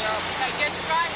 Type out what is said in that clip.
still. Get your